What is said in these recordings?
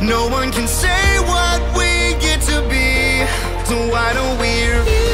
No one can say what we get to be. So why don't we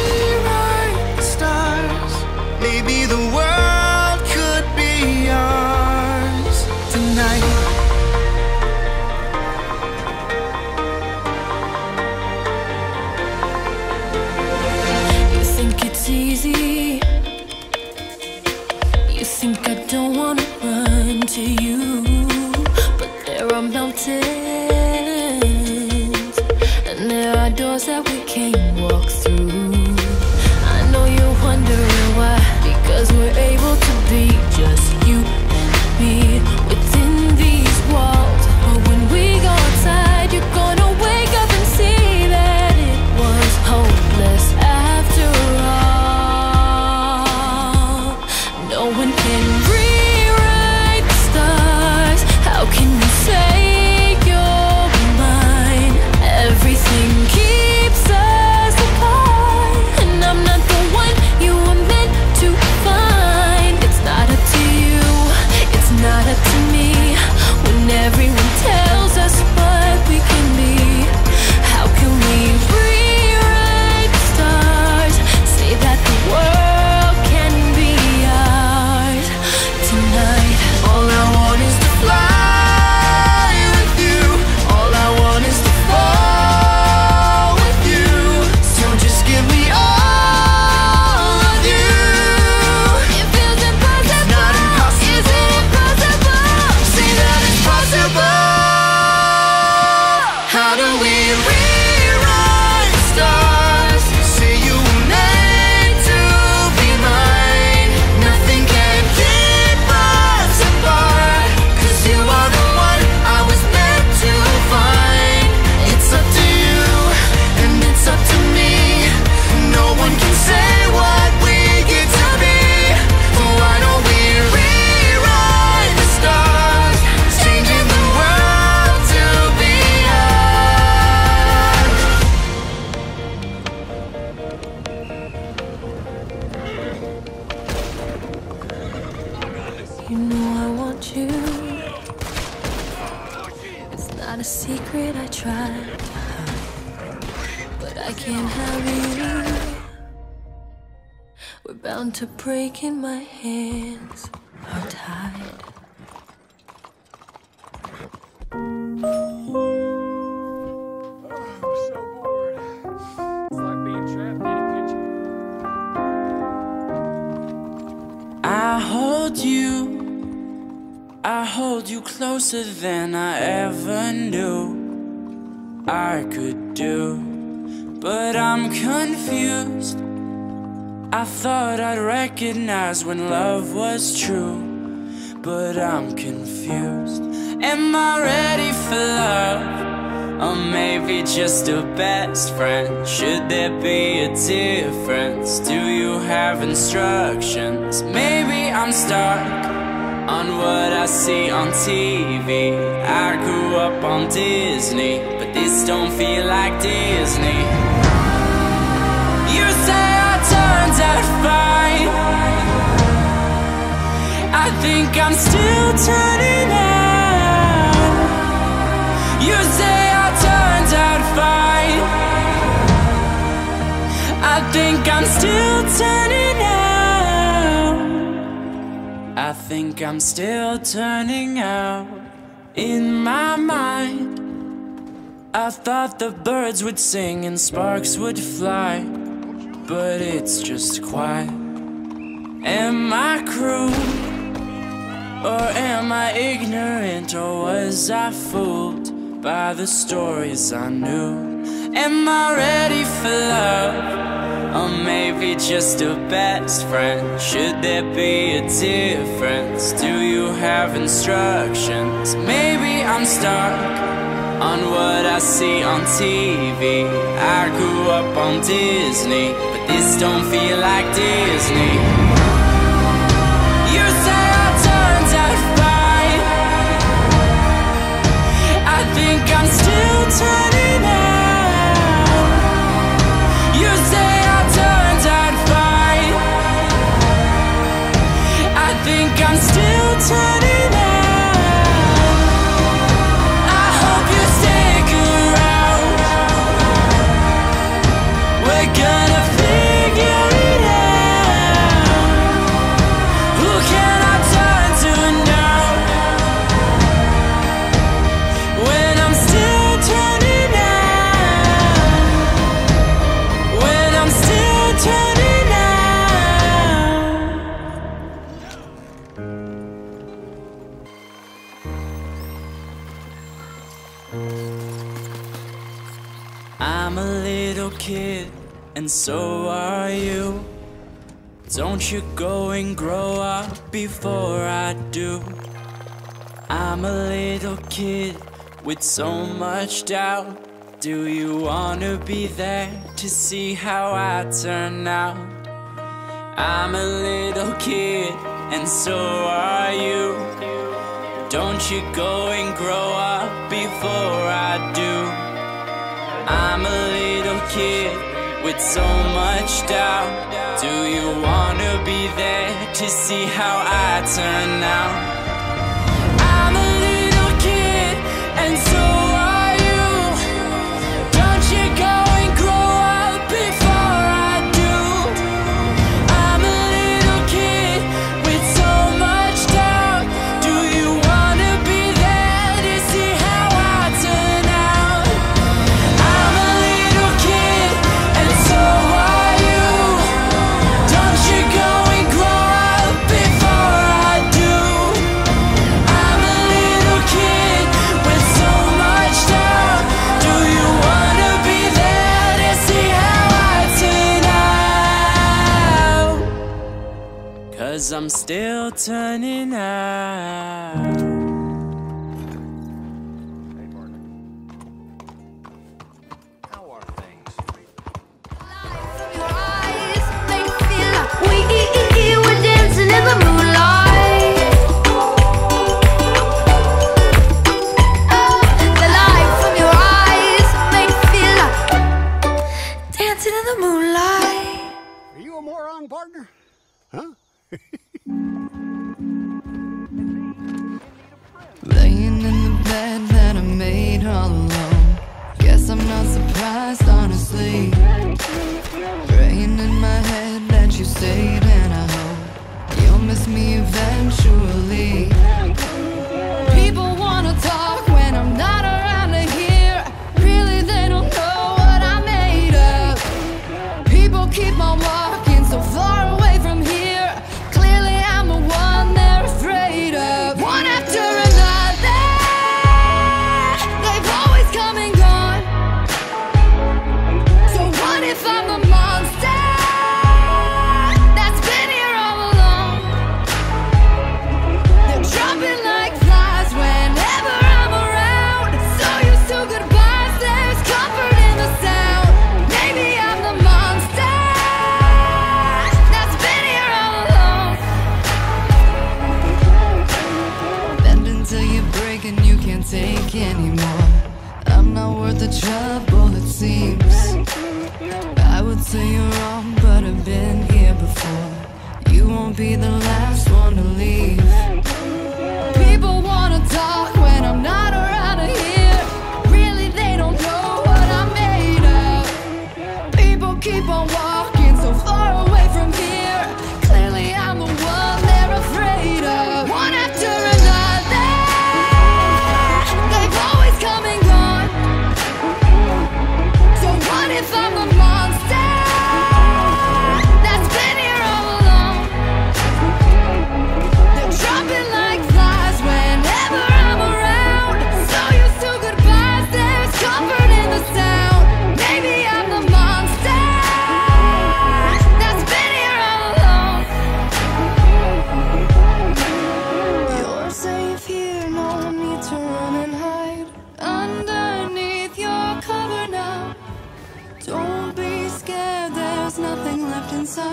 We're bound to break in my hands are tied. I'm oh, so bored. It's like being trapped in a kitchen. I hold you, I hold you closer than I ever knew I could do. But I'm confused. I thought I'd recognize when love was true, but I'm confused. Am I ready for love? Or maybe just a best friend? Should there be a difference? Do you have instructions? Maybe I'm stuck on what I see on TV. I grew up on Disney, but this don't feel like Disney. You say I'm still turning out. You say I turned out fine. I think I'm still turning out. I think I'm still turning out in my mind. I thought the birds would sing and sparks would fly, but it's just quiet. Am I cruel? Or am I ignorant, or was I fooled by the stories I knew? Am I ready for love? Or maybe just a best friend? Should there be a difference? Do you have instructions? Maybe I'm stuck on what I see on TV. I grew up on Disney, but this don't feel like Disney. still turning Don't you go and grow up before I do. I'm a little kid with so much doubt. Do you wanna be there to see how I turn out? I'm a little kid, and so are you. Don't you go and grow up before I do. I'm a little kid with so much doubt be there to see how I turn out. I'm still turning out. you stayed and I hope you'll miss me eventually. be the last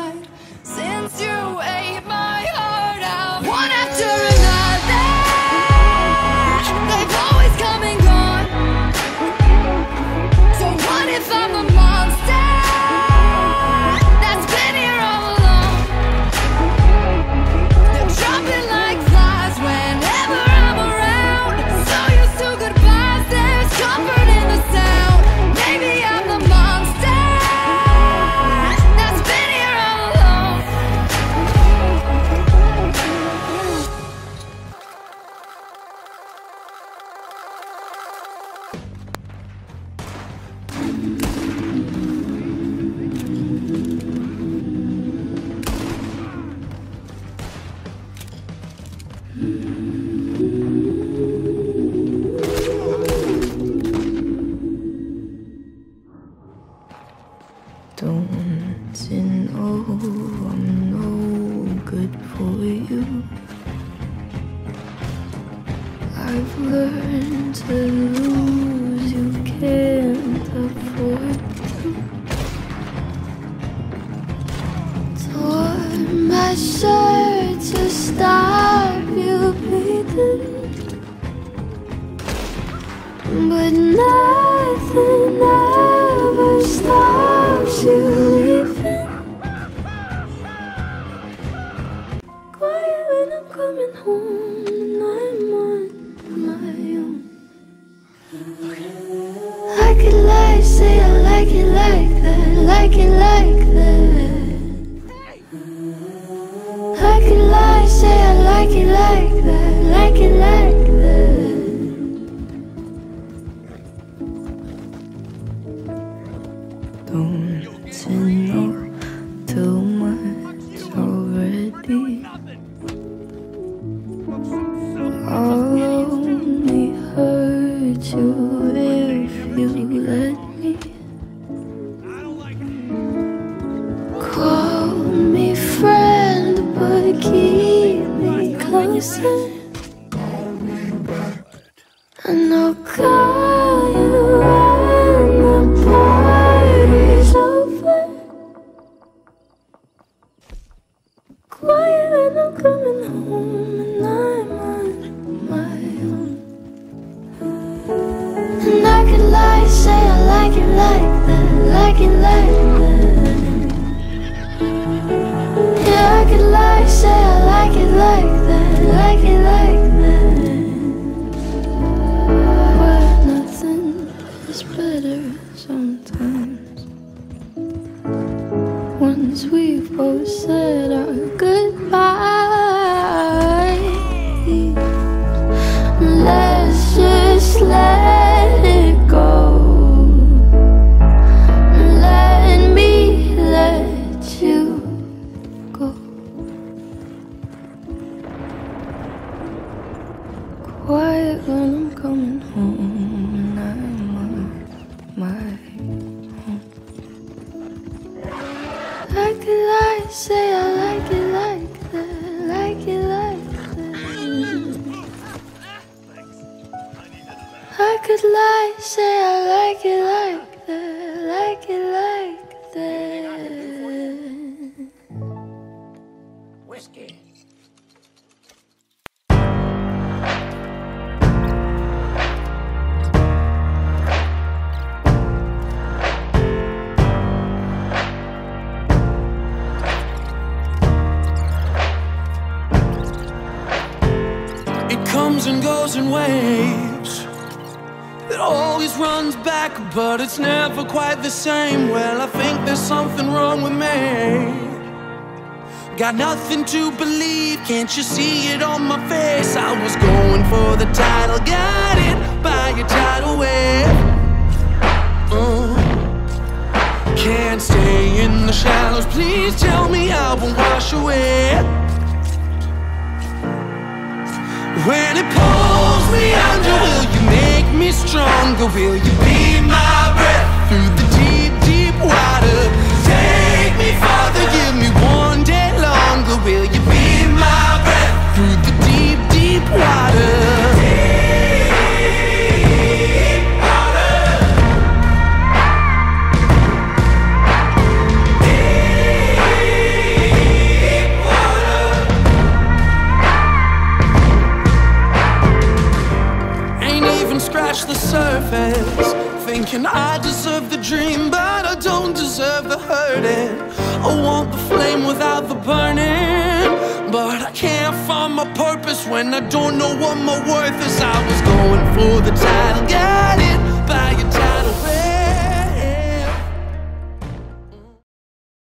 side. Like that, like it like that. I could lie, say I like it like that, like it like that. Like it like that, like it like We've both said our goodbyes, let's just let I say I like it like that, like it like that. I could lie, say I like it like comes and goes in waves. It always runs back, but it's never quite the same. Well, I think there's something wrong with me. Got nothing to believe, can't you see it on my face? I was going for the title, got it by a tidal wave. Uh, can't stay in the shallows, please tell me I won't wash away. When it pulls me under, will you make me stronger? Will you be my breath through the deep, deep water? Take me farther, give me one day longer. Will you be my breath through the deep, deep water? Thinking I deserve the dream, but I don't deserve the hurting. I want the flame without the burning, but I can't find my purpose when I don't know what my worth is. I was going for the title, got it.